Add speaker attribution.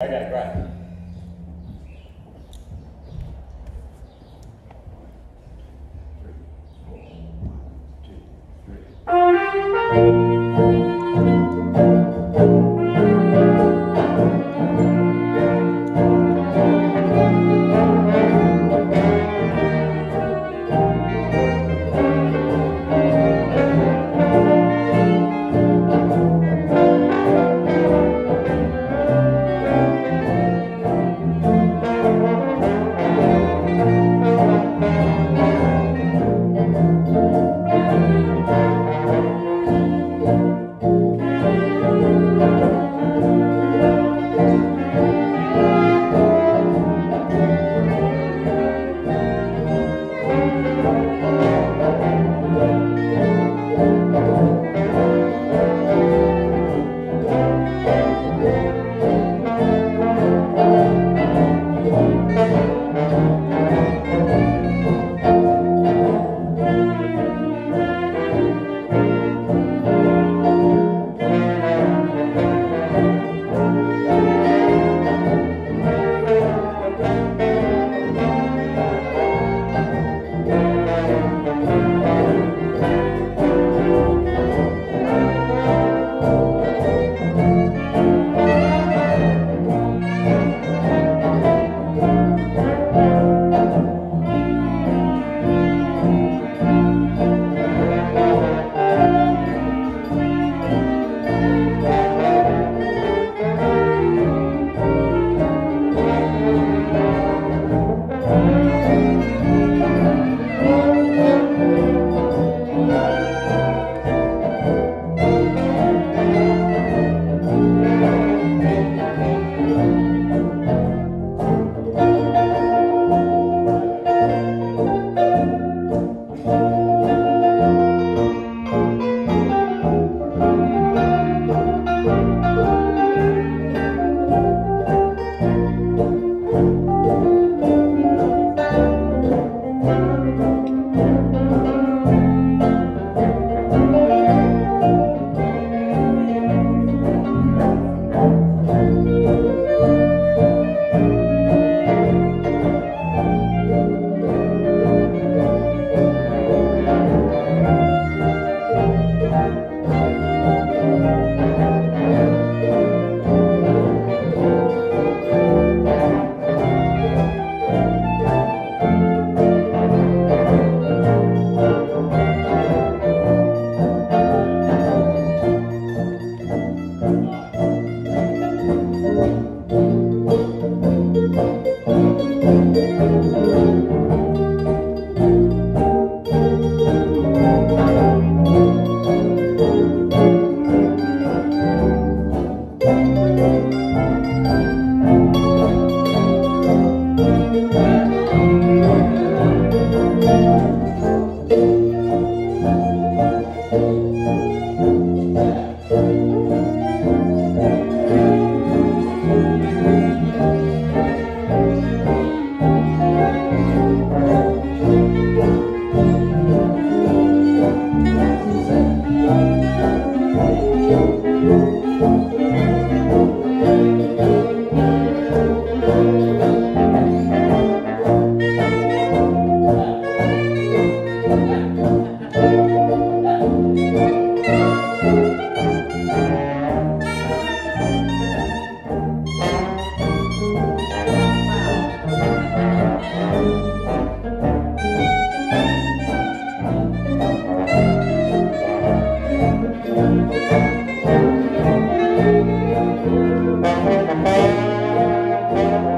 Speaker 1: I got it right.
Speaker 2: Thank Thank you.